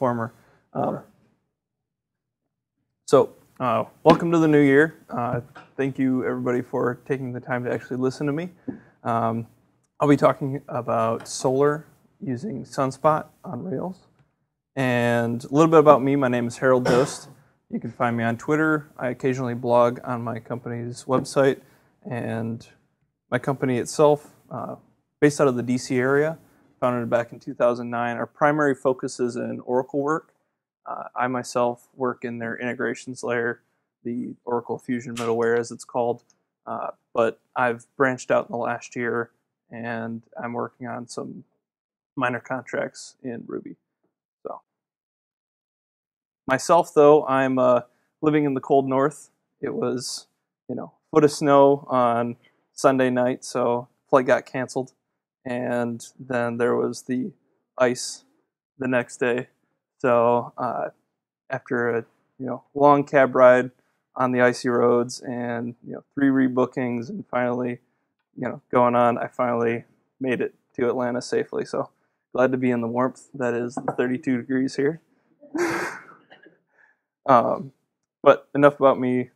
former. Um, so, uh, welcome to the new year. Uh, thank you, everybody, for taking the time to actually listen to me. Um, I'll be talking about Solr using Sunspot on Rails. And a little bit about me my name is Harold Dost. You can find me on Twitter. I occasionally blog on my company's website. And my company itself, uh, based out of the DC area, founded back in 2009. Our primary focus is in Oracle work. Uh, I myself work in their integrations layer, the Oracle Fusion middleware as it's called. Uh, but I've branched out in the last year and I'm working on some minor contracts in Ruby. So myself, though, I'm uh, living in the cold north. It was, you know, foot of snow on Sunday night, so flight got canceled, and then there was the ice the next day. So uh, after a you know long cab ride on the icy roads and you know three rebookings and finally you know going on, I finally made it to Atlanta safely. So glad to be in the warmth that is 32 degrees here. um, but enough about me.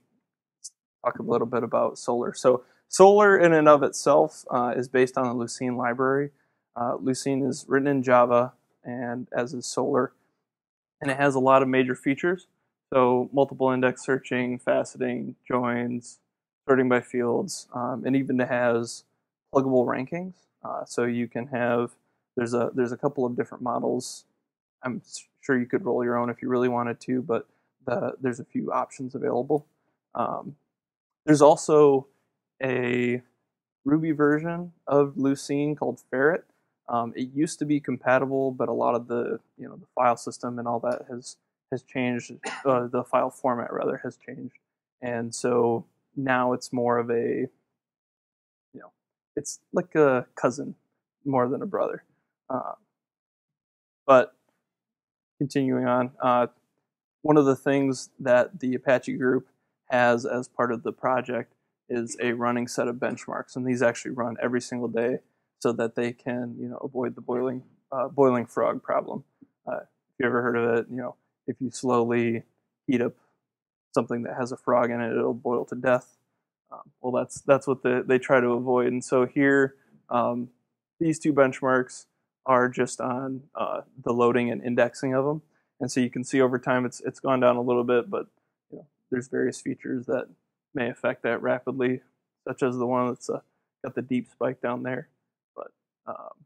Let's talk a little bit about Solr. So Solr in and of itself uh, is based on the Lucene library. Uh, Lucene is written in Java and as is Solr and it has a lot of major features. So multiple index searching, faceting, joins, sorting by fields, um, and even has pluggable rankings. Uh, so you can have there's a there's a couple of different models. I'm sure you could roll your own if you really wanted to, but the, there's a few options available. Um, there's also a Ruby version of Lucene called Ferret, um, it used to be compatible, but a lot of the you know the file system and all that has has changed. Uh, the file format rather has changed, and so now it's more of a you know it's like a cousin more than a brother. Uh, but continuing on, uh, one of the things that the Apache group has as part of the project is a running set of benchmarks, and these actually run every single day so that they can you know avoid the boiling uh, boiling frog problem. Uh, if you ever heard of it, you know if you slowly heat up something that has a frog in it, it'll boil to death. Um, well, that's that's what the, they try to avoid. And so here, um, these two benchmarks are just on uh, the loading and indexing of them. And so you can see over time it's it's gone down a little bit, but you know, there's various features that may affect that rapidly, such as the one that's uh, got the deep spike down there But um,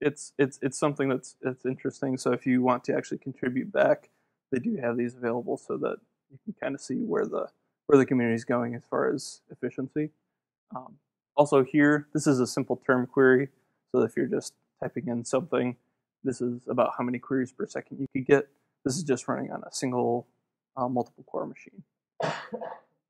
it's it's it's something that's it's interesting. So if you want to actually contribute back, they do have these available so that you can kind of see where the where the community is going as far as efficiency. Um, also here, this is a simple term query. So if you're just typing in something, this is about how many queries per second you could get. This is just running on a single uh, multiple core machine.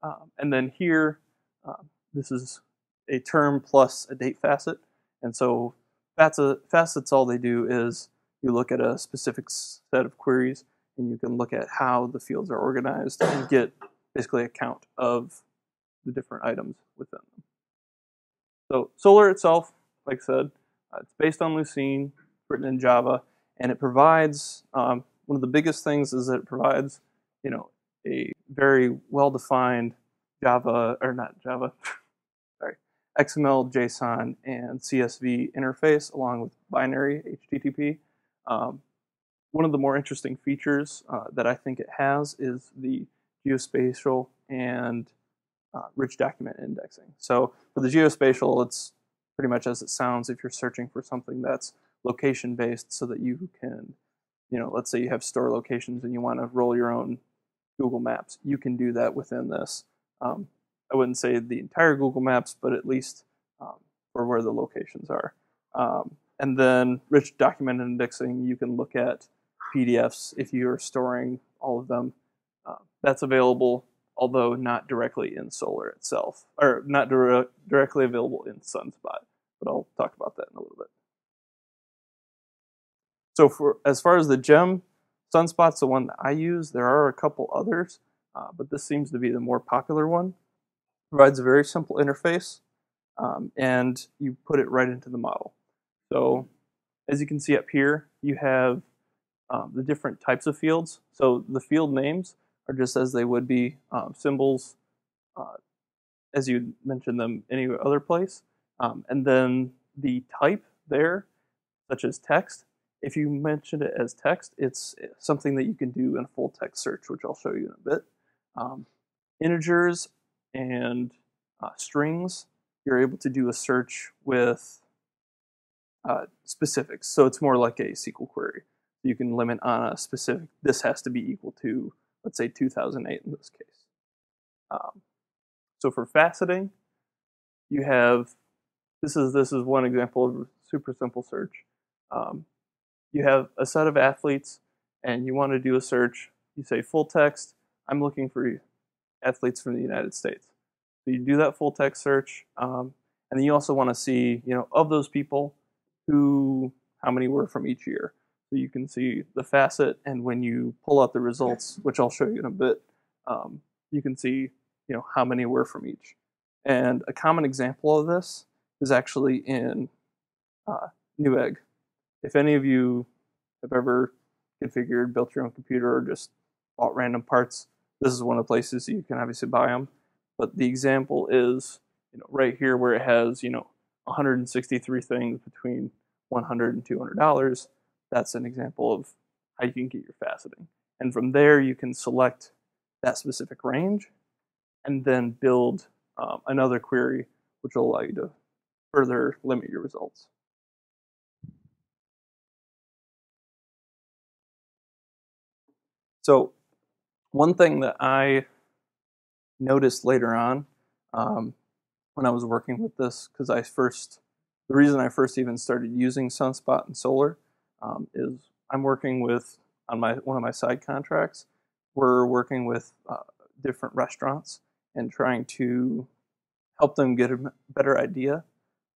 Um, and then here, uh, this is a term plus a date facet. And so that's a facets, all they do is you look at a specific set of queries and you can look at how the fields are organized and get basically a count of the different items within them. So Solr itself, like I said, uh, it's based on Lucene, written in Java, and it provides, um, one of the biggest things is that it provides, you know, a very well-defined Java, or not Java, sorry, XML, JSON, and CSV interface along with binary HTTP. Um, one of the more interesting features uh, that I think it has is the geospatial and uh, rich document indexing. So for the geospatial, it's pretty much as it sounds if you're searching for something that's location based so that you can, you know, let's say you have store locations and you want to roll your own Google Maps, you can do that within this. Um, I wouldn't say the entire Google Maps, but at least um, for where the locations are. Um, and then rich document indexing, you can look at PDFs if you're storing all of them. Uh, that's available, although not directly in Solr itself, or not dire directly available in Sunspot. But I'll talk about that in a little bit. So for as far as the gem, Sunspot's the one that I use. There are a couple others, uh, but this seems to be the more popular one provides a very simple interface, um, and you put it right into the model. So as you can see up here, you have um, the different types of fields. So the field names are just as they would be um, symbols, uh, as you mentioned them any other place. Um, and then the type there, such as text, if you mention it as text, it's something that you can do in a full text search, which I'll show you in a bit. Um, integers and uh, strings, you're able to do a search with uh, specifics. So it's more like a SQL query. You can limit on a specific, this has to be equal to, let's say 2008 in this case. Um, so for faceting, you have, this is, this is one example of super simple search. Um, you have a set of athletes and you want to do a search, you say full text, I'm looking for athletes from the United States. So you do that full text search, um, and then you also want to see, you know, of those people, who, how many were from each year. So you can see the facet, and when you pull out the results, which I'll show you in a bit, um, you can see, you know, how many were from each. And a common example of this is actually in uh, Newegg if any of you have ever configured, built your own computer, or just bought random parts, this is one of the places you can obviously buy them. But the example is, you know, right here where it has, you know, 163 things between 100 and 200 dollars. That's an example of how you can get your faceting. And from there, you can select that specific range, and then build um, another query, which will allow you to further limit your results. So one thing that I noticed later on um, when I was working with this, because I first, the reason I first even started using Sunspot and Solr um, is I'm working with, on my one of my side contracts, we're working with uh, different restaurants and trying to help them get a better idea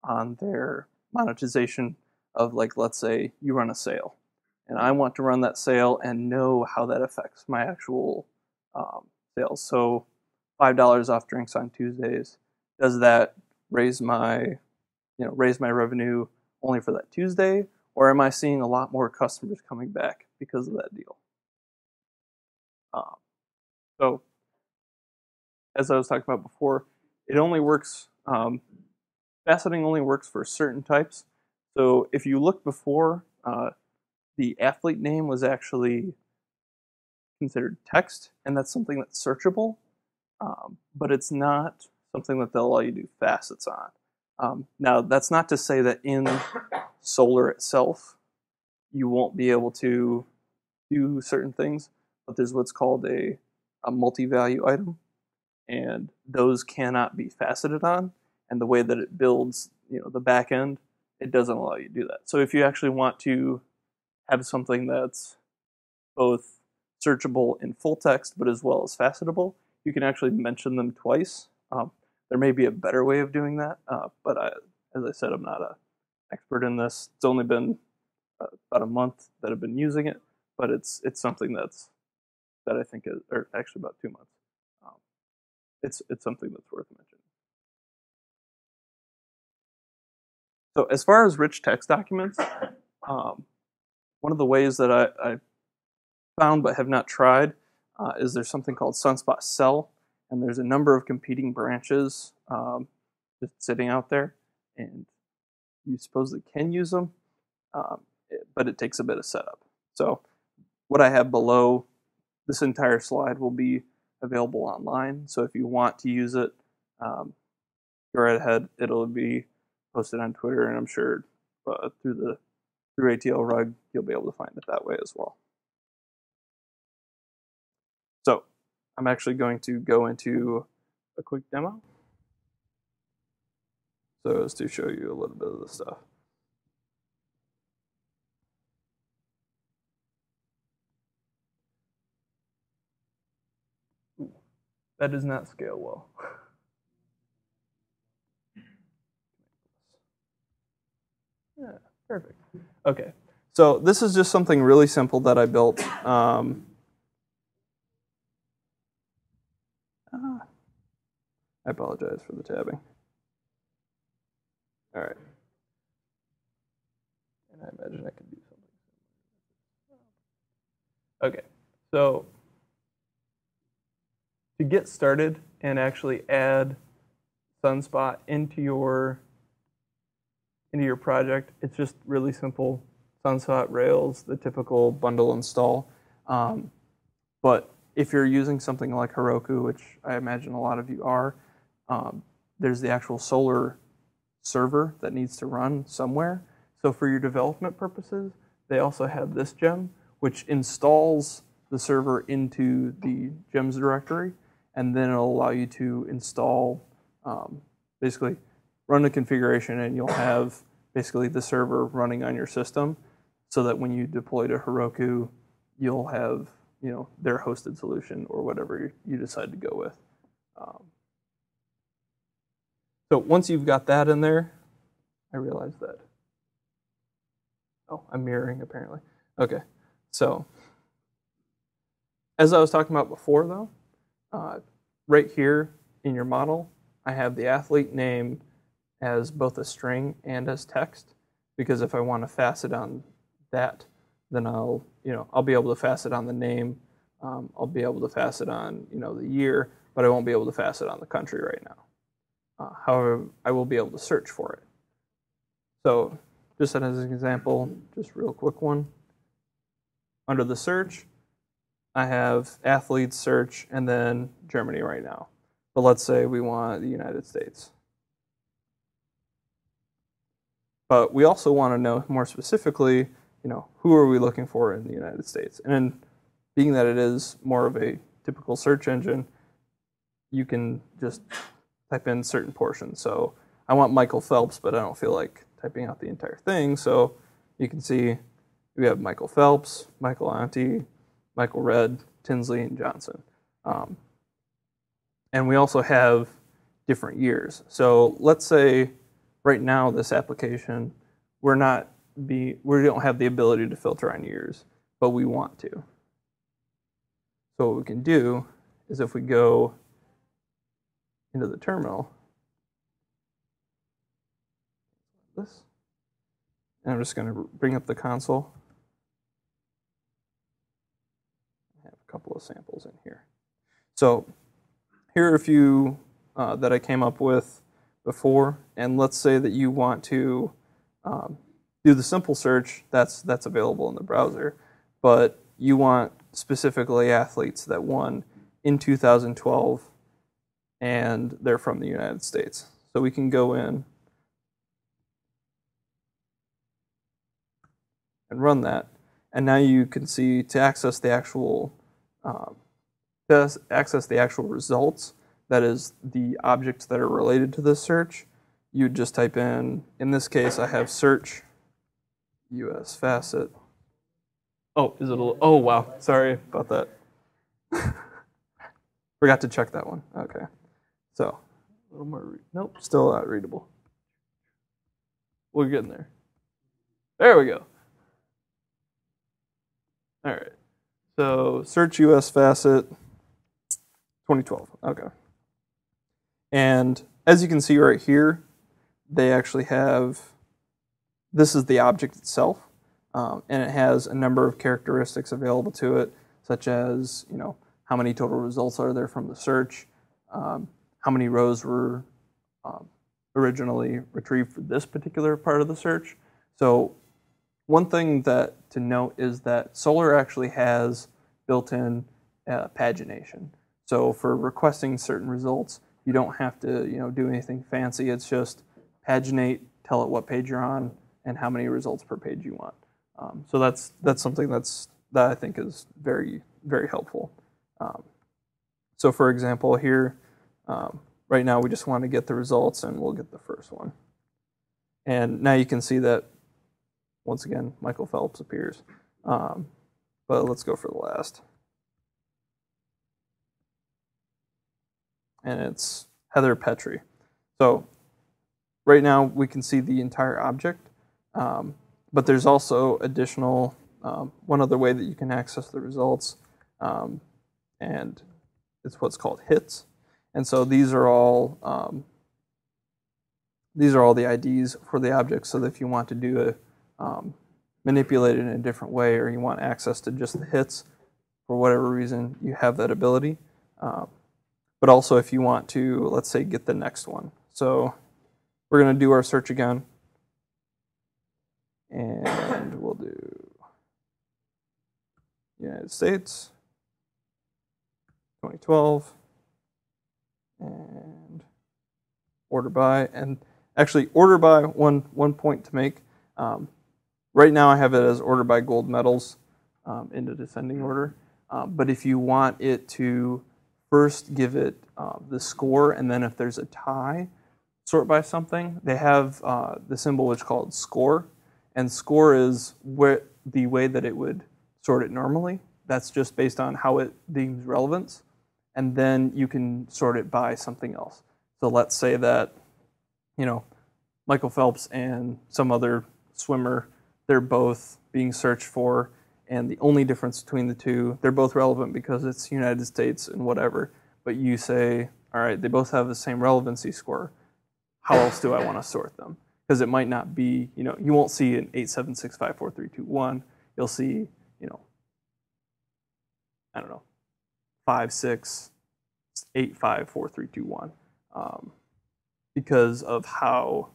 on their monetization of like, let's say you run a sale and I want to run that sale and know how that affects my actual um, sales. So, five dollars off drinks on Tuesdays. Does that raise my, you know, raise my revenue only for that Tuesday, or am I seeing a lot more customers coming back because of that deal? Um, so, as I was talking about before, it only works. Um, faceting only works for certain types. So, if you look before. Uh, the athlete name was actually considered text, and that's something that's searchable, um, but it's not something that they'll allow you to do facets on. Um, now, that's not to say that in Solr itself, you won't be able to do certain things, but there's what's called a, a multi-value item, and those cannot be faceted on. And the way that it builds, you know, the back end, it doesn't allow you to do that. So if you actually want to have something that's both searchable in full text but as well as facetable, you can actually mention them twice. Um, there may be a better way of doing that, uh, but I, as I said, I'm not an expert in this. It's only been uh, about a month that I've been using it, but it's it's something that's that I think is, or actually about two months. Um, it's it's something that's worth mentioning. So as far as rich text documents, um, one of the ways that I, I found but have not tried uh, is there's something called Sunspot Cell, and there's a number of competing branches um, just sitting out there, and you supposedly can use them, um, it, but it takes a bit of setup. So what I have below this entire slide will be available online. So if you want to use it, um, go right ahead. It'll be posted on Twitter, and I'm sure uh, through the through ATLRUG, you'll be able to find it that way as well. So I'm actually going to go into a quick demo. So as to show you a little bit of the stuff. Ooh, that does not scale well. yeah, perfect. Okay, so this is just something really simple that I built. Um, ah, I apologize for the tabbing. All right. And I imagine I can do something. Okay, so to get started and actually add Sunspot into your into your project, it's just really simple. Sunspot Rails, the typical bundle install. Um, but if you're using something like Heroku, which I imagine a lot of you are, um, there's the actual Solr server that needs to run somewhere. So for your development purposes, they also have this gem, which installs the server into the gems directory, and then it'll allow you to install, um, basically run the configuration, and you'll have basically the server running on your system, so that when you deploy to Heroku, you'll have you know their hosted solution or whatever you decide to go with. Um, so once you've got that in there, I realize that. Oh, I'm mirroring apparently. Okay, so as I was talking about before though, uh, right here in your model, I have the athlete name as both a string and as text because if I want to facet on that, then I'll, you know, I'll be able to facet on the name. Um, I'll be able to facet on, you know, the year, but I won't be able to facet on the country right now. Uh, however, I will be able to search for it. So just as an example, just real quick one. Under the search, I have athletes search and then Germany right now. But let's say we want the United States. But we also want to know more specifically, you know, who are we looking for in the United States? And being that it is more of a typical search engine, you can just type in certain portions. So I want Michael Phelps, but I don't feel like typing out the entire thing. So you can see we have Michael Phelps, Michael Onti, Michael Redd, Tinsley, and Johnson. Um, and we also have different years. So let's say right now this application, we're not be we don't have the ability to filter on years, but we want to. So what we can do is if we go into the terminal, this, and I'm just going to bring up the console. I have a couple of samples in here. So here are a few uh, that I came up with before, and let's say that you want to um, do the simple search that's that's available in the browser, but you want specifically athletes that won in 2012 and they're from the United States. So we can go in and run that. And now you can see to access the actual um, to access the actual results, that is the objects that are related to this search, you just type in, in this case, I have search US facet. Oh, is it a, oh wow, sorry about that. Forgot to check that one, okay. So, a little more, nope, still not readable. We're getting there. There we go. All right. So search US facet 2012. Okay. And as you can see right here, they actually have this is the object itself, um, and it has a number of characteristics available to it, such as you know how many total results are there from the search, um, how many rows were um, originally retrieved for this particular part of the search. So one thing that to note is that Solr actually has built-in uh, pagination. So for requesting certain results, you don't have to you know do anything fancy. It's just paginate, tell it what page you're on, and how many results per page you want. Um, so that's that's something that's that I think is very very helpful. Um, so for example, here um, right now we just want to get the results, and we'll get the first one. And now you can see that once again Michael Phelps appears. Um, but let's go for the last. And it's Heather Petri. So right now we can see the entire object, um, but there's also additional, um, one other way that you can access the results, um, and it's what's called hits. And so these are all um, these are all the IDs for the object. So that if you want to do a um, manipulate it in a different way, or you want access to just the hits, for whatever reason, you have that ability. Um, but also if you want to, let's say, get the next one. So we're going to do our search again. And we'll do United States, 2012, and order by. And actually, order by, one, one point to make. Um, right now I have it as order by gold medals um, in the descending order. Um, but if you want it to first give it uh, the score, and then if there's a tie, sort by something, they have uh, the symbol which is called score. And score is where the way that it would sort it normally. That's just based on how it deems relevance. And then you can sort it by something else. So let's say that, you know, Michael Phelps and some other swimmer, they're both being searched for and the only difference between the two, they're both relevant because it's United States and whatever, but you say, all right, they both have the same relevancy score. How else do I want to sort them? Because it might not be, you know, you won't see an 8765431. You'll see, you know, I don't know, 5, 6, 8, 5, 4, 3, 2, 1. Um, because of how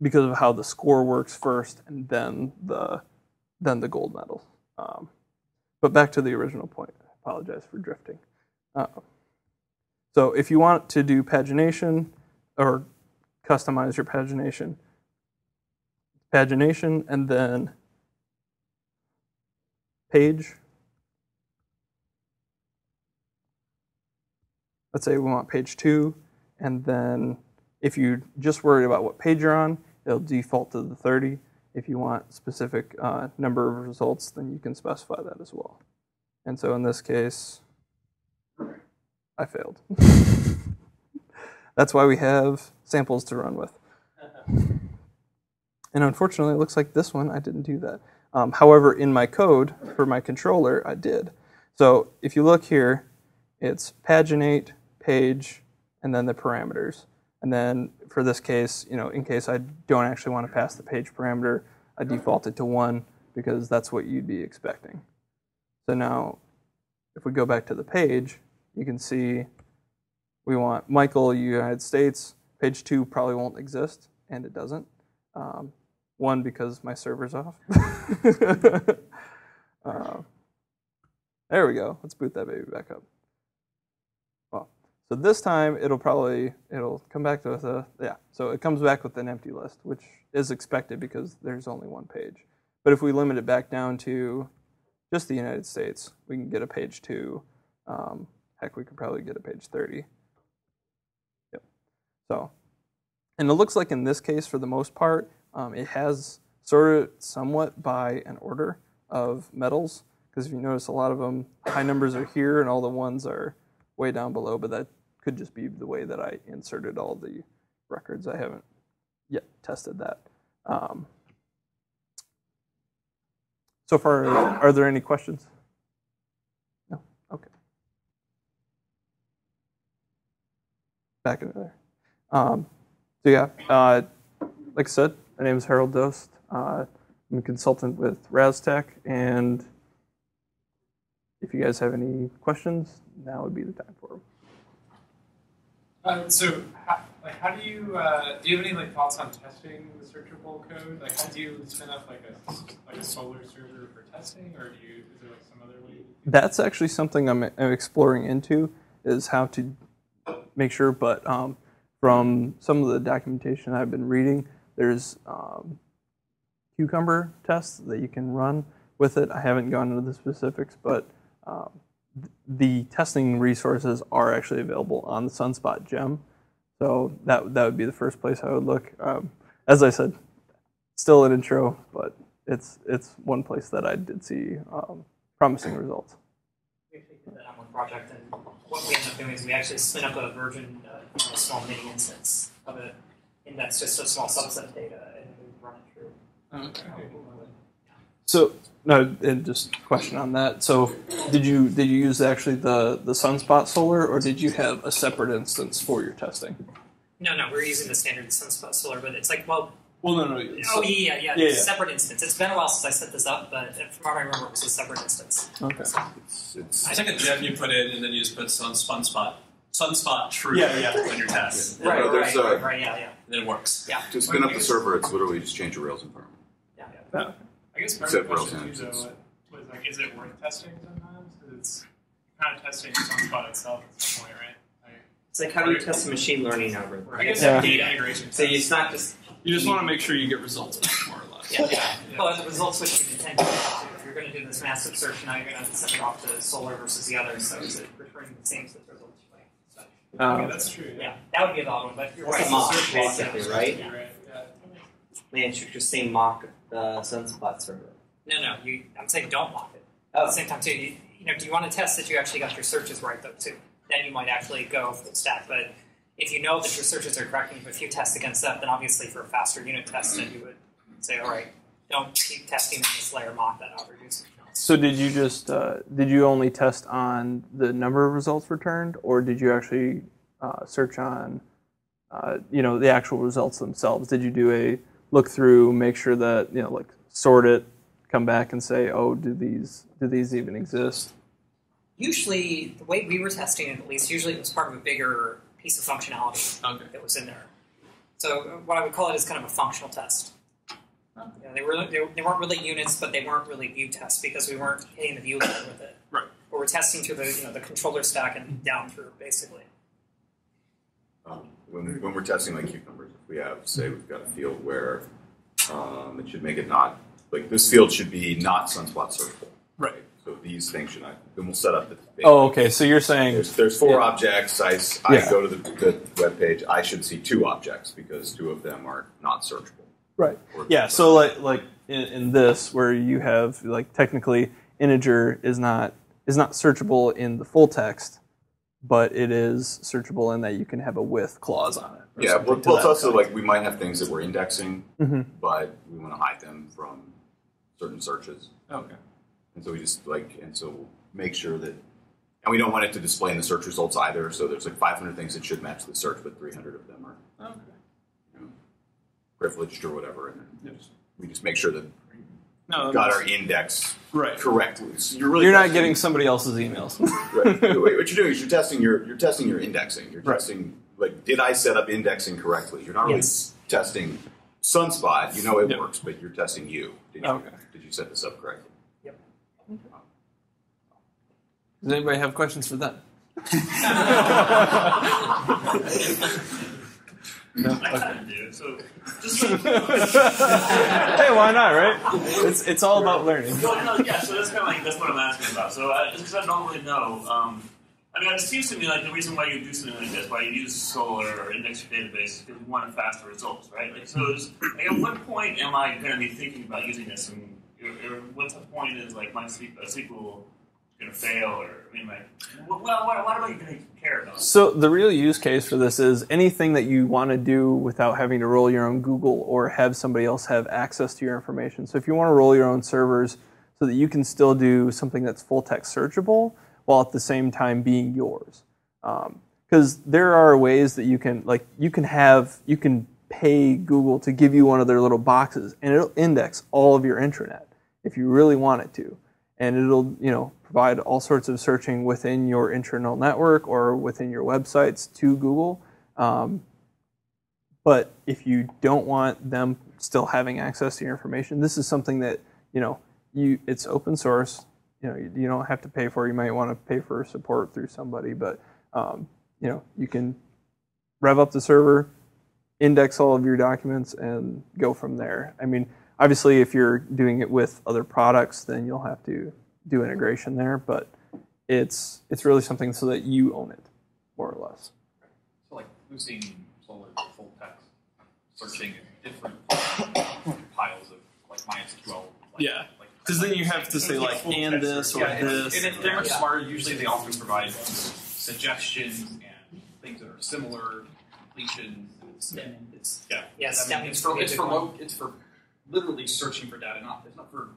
because of how the score works first and then the than the gold medal. Um, but back to the original point. I apologize for drifting. Uh, so if you want to do pagination or customize your pagination, pagination and then page. Let's say we want page two, and then if you're just worried about what page you're on, it'll default to the 30. If you want specific uh, number of results, then you can specify that as well. And so in this case, I failed. That's why we have samples to run with. And unfortunately, it looks like this one, I didn't do that. Um, however, in my code for my controller, I did. So if you look here, it's paginate, page, and then the parameters. And then for this case, you know, in case I don't actually want to pass the page parameter, I default it to one because that's what you'd be expecting. So now, if we go back to the page, you can see we want Michael, United States. Page two probably won't exist, and it doesn't. Um, one, because my server's off. uh, there we go. Let's boot that baby back up. So this time it'll probably, it'll come back to a, yeah, so it comes back with an empty list, which is expected because there's only one page. But if we limit it back down to just the United States, we can get a page two. Um, heck, we could probably get a page 30. Yep. So, and it looks like in this case, for the most part, um, it has sorted somewhat by an order of medals. Because if you notice, a lot of them, high numbers are here and all the ones are way down below, but that could just be the way that I inserted all the records. I haven't yet tested that. Um, so far, are there any questions? No? Okay. Back in there. Um, so yeah, uh, like I said, my name is Harold Dost. Uh, I'm a consultant with Raastech, and if you guys have any questions, now would be the time for them. Um, so, how, like, how do you uh, do? You have any like thoughts on testing the searchable code? Like, how do you spin up like a like a Solr server for testing, or do you is there like some other way? That's actually something I'm, I'm exploring into is how to make sure. But um, from some of the documentation I've been reading, there's um, Cucumber tests that you can run with it. I haven't gone into the specifics, but um, the testing resources are actually available on the Sunspot gem. So that, that would be the first place I would look. Um, as I said, still an intro, but it's, it's one place that I did see um, promising results. We actually did that on one project, and what we ended up doing is we actually spin up a version, uh, you know, a small mini instance of it, and that's just a small subset of data, and we run it through. Okay. So no, and just a question on that. So, did you did you use actually the the Sunspot Solr, or did you have a separate instance for your testing? No, no, we're using the standard Sunspot Solr, but it's like, well, Well, no, no. Oh yeah, yeah, yeah. Yeah, yeah. Separate instance. It's been a while since I set this up, but from what I remember, it was a separate instance. Okay. It's, it's, It's like a gem you put in, and then you just put sun sunspot, sunspot true Yeah, yeah. on your test, Yeah, Right, no, there's right, a- right, right, yeah, yeah, and then it works. yeah, to spin up the server, it's literally just change your Rails environment. yeah. Yeah. Oh, I guess part Except of the question Rails too, though, instances. was like, is it worth testing sometimes? Because it's kind of testing the Sunspot itself at some point, right? Like, It's like how do you test a machine learning algorithm? I guess Yeah. data integration. So it's not just You just want to make sure you get results, more or less. Yeah, yeah. Yeah. Well, the results which you intend to get. If you're going to do this massive search, now you're going to send it off to Solr versus the others. So is it returning the same set of results? Right. So, Okay, Um, that's true. yeah, that would be a valid one. But you're That's right. a mock, basically, yeah. right? You're right. Yeah. man, you should just say mock uh, Sunspot server. No, no. You, I'm saying don't lock it. Oh. At the same time, too, you, you know, do you want to test that you actually got your searches right, though, too? Then you might actually go full stack. But if you know that your searches are correct, and you have a few tests against that, then obviously for a faster unit test, then you would say, all right, don't keep testing in this layer, mock that out, or do. So did you just uh, did you only test on the number of results returned, or did you actually uh, search on uh, you know the actual results themselves? Did you do a look through, make sure that you know like sort it, come back and say, oh, do these do these even exist? Usually, the way we were testing it, at least, usually it was part of a bigger piece of functionality Okay. that was in there. So what I would call it is kind of a functional test. You know, they, were, they, they weren't really units, but they weren't really view tests because we weren't hitting the view layer with it. Right. But we're testing through the you know the controller stack and down through basically. Um, when, when we're testing like cucumbers, if we have, say, we've got a field where um, it should make it not, like this field should be not sunspot searchable. Right. So these things should not, then we'll set up the. Oh, okay. So you're saying There's, there's four Yeah. objects. I Yeah. go to the, the web page. I should see two objects because two of them are not searchable. right? Or- Yeah. So like like in, in this where you have like technically integer is not is not searchable in the full text, but it is searchable in that you can have a with clause on it. Yeah, something well, it's also effect. like we might have things that we're indexing, Mhm. but we want to hide them from certain searches. Okay. And so we just like, and so make sure that, and we don't want it to display in the search results either. So there's like 500 things that should match the search, but 300 of them are Okay. you know, privileged or whatever. And then Yes. we just make sure that No, got our index right. correctly. So you're really you're not getting somebody else's emails. right. What you're doing is you're testing your you're testing your indexing. You're Right. testing like did I set up indexing correctly? You're not really Yes. testing Sunspot. You know it Yep. works, but you're testing you. Did you, Okay. did you set this up correctly? Yep. Does anybody have questions for them? No? I Okay. kind of do. So, just hey, why not, right? It's it's all about learning. no, no, yeah. So that's kind of like that's what I'm asking about. So, just because I don't really know. Um, I mean, it seems to me like the reason why you do something like this, why you use Solr or index your database, is because you want faster results, right? Like, so, like, at what point am I going to be thinking about using this, and or, or what's the point is like my SQL, uh, SQL going to fail, or I mean, like, well, why, why do I even care about? So the real use case for this is anything that you want to do without having to roll your own Google or have somebody else have access to your information. So if you want to roll your own servers so that you can still do something that's full text searchable while at the same time being yours. Um, because there are ways that you can like you can have you can pay Google to give you one of their little boxes and it'll index all of your intranet if you really want it to and it'll you know provide all sorts of searching within your internal network or within your websites to Google. Um, but if you don't want them still having access to your information, this is something that you know you it's open source. You know you, you don't have to pay for. it. You might want to pay for support through somebody, but um, you know you can rev up the server, index all of your documents, and go from there. I mean, obviously, if you're doing it with other products, then you'll have to do integration there. But it's it's really something so that you own it, more or less. So like losing Solr full text, searching in different piles of like MySQL. Like, Yeah. Like, Because then you have to say Like like and this or search. Yeah, and- this. And, they're much Yeah. smarter. Usually, they often provide suggestions and things that are similar, completions. It's, Yeah. it's yeah. Yeah, I mean, it's for the it's for other one. it's for literally searching for data. Not it's not for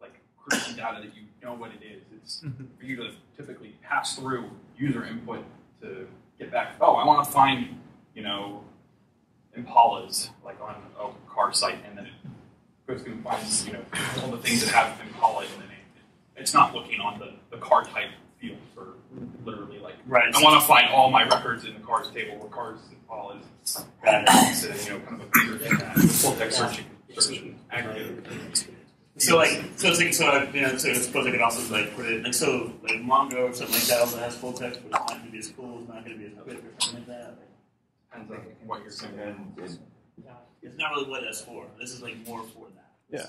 like creating data that you know what it is. It's mhm. for you to typically pass through user input to get back. Oh, I want to find you know Impalas like on a car car site, and then it goes through and finds you know all the things that have been called in the name. It's not looking on the, the car type field for literally like Right. I want to find all my records in the cars table where cars all is. Got it. So, you know, kind of a bigger thing that full text searching, search and. So like, so it's like, so I, you know, so I suppose I could also like put it like so like Mongo or something like that also has full text, but it's not going to be as cool, it's not going to be as quick or something like that. Depends on what you're saying. And, and It's not really what that's for. This is like more for that. Yeah.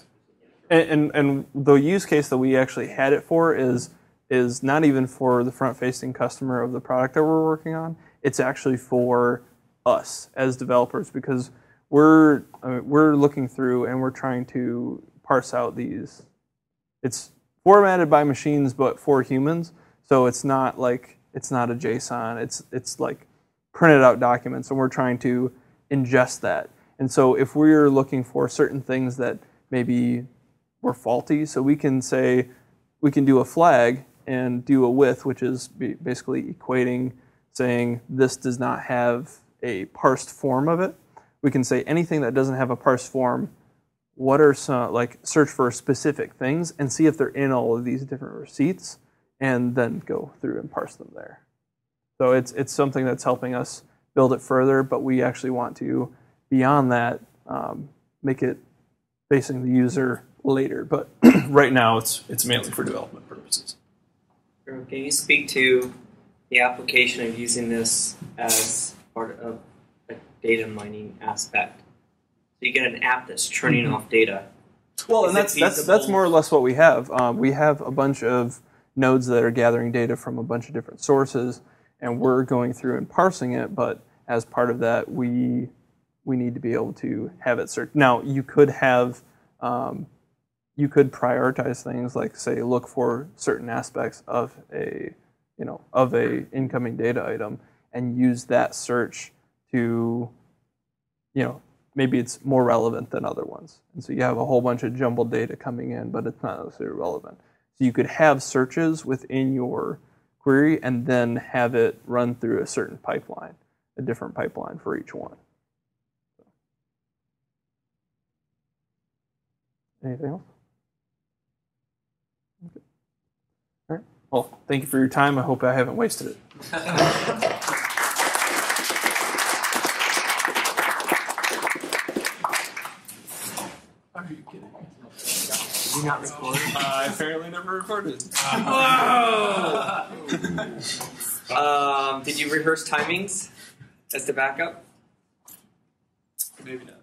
And, and and the use case that we actually had it for is is not even for the front facing customer of the product that we're working on. It's actually for us as developers because we're mean, we're looking through and we're trying to parse out these. It's formatted by machines, but for humans. So it's not like it's not a JSON. It's it's like printed out documents, and we're trying to ingest that. And so if we're looking for certain things that maybe were faulty, so we can say we can do a flag and do a with, which is basically equating saying this does not have a parsed form of it. We can say anything that doesn't have a parse form. What are some like search for specific things and see if they're in all of these different receipts, and then go through and parse them there. So it's it's something that's helping us build it further, but we actually want to beyond that um, make it facing the user later. But right now, it's it's mainly for development purposes. Can you speak to the application of using this as part of data mining aspect? So you get an app that's churning off data. Well, Is and that's that's that's more or less what we have. Um, we have a bunch of nodes that are gathering data from a bunch of different sources, and we're going through and parsing it. But as part of that, we we need to be able to have it search. Now, you could have um, you could prioritize things like say look for certain aspects of a you know of a incoming data item and use that search to you know maybe it's more relevant than other ones. And so you have a whole bunch of jumbled data coming in, but it's not necessarily relevant. So you could have searches within your query and then have it run through a certain pipeline, a different pipeline for each one. Anything else? Okay. All right. Well, thank you for your time. I hope I haven't wasted it. Are you kidding? Did you not record? I apparently never recorded. Um, did you rehearse timings as the backup? Maybe not.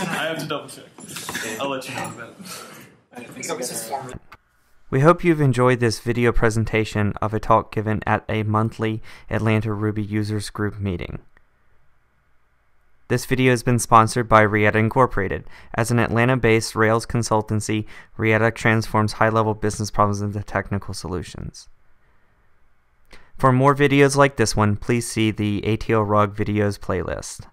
I have to double check. I'll let you know about it. I think it was just form- We hope you've enjoyed this video presentation of a talk given at a monthly Atlanta Ruby Users Group meeting. This video has been sponsored by Rieta Incorporated. As an Atlanta based Rails consultancy, Rieta transforms high level business problems into technical solutions. For more videos like this one, please see the ATLRUG videos playlist.